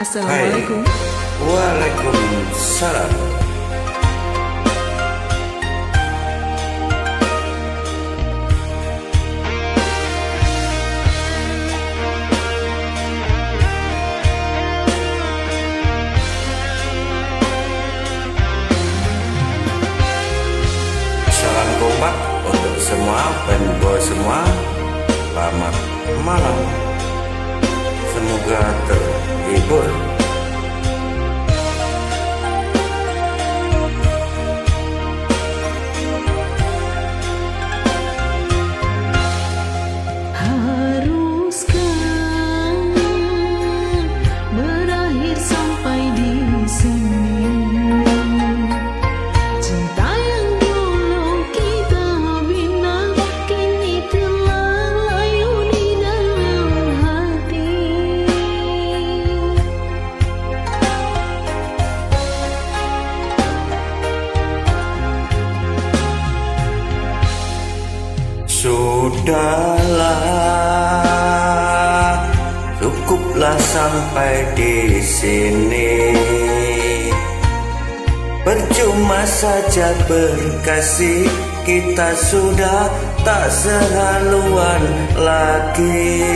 Assalamualaikum. Hai. Waalaikumsalam. Salam kompak untuk semua fanboy semua. Selamat malam. Semoga a word. Sudahlah, cukuplah sampai di sini. Percuma saja berkasih, kita sudah tak sehaluan lagi.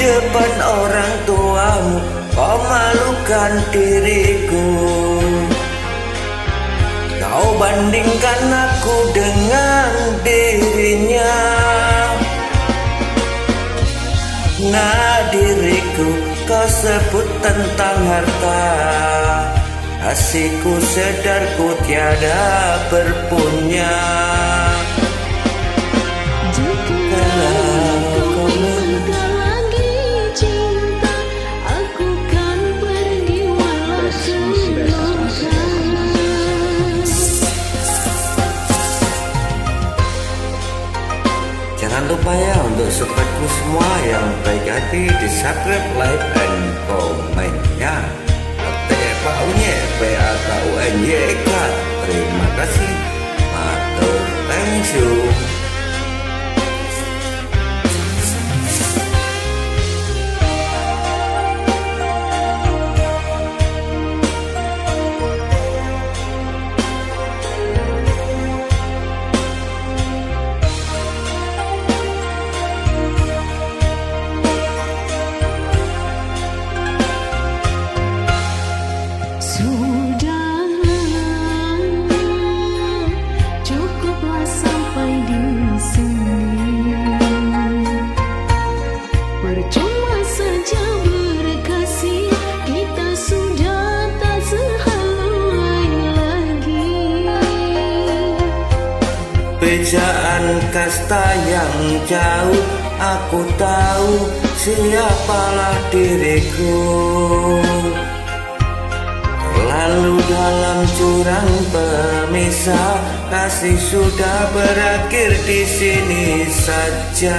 Depan orang tuamu Kau malukan diriku. Kau bandingkan aku dengan dirinya. Nah diriku kau sebut tentang harta. Kasihku sedarku tiada berpunya hati di subscribe, like, and comment ya. Oke, Pak Unye, P A K U N Y K. Terima kasih. Matur, thank you. Bejaan kasta yang jauh, aku tahu siapalah diriku. Lalu dalam jurang pemisah Kasih sudah berakhir di sini saja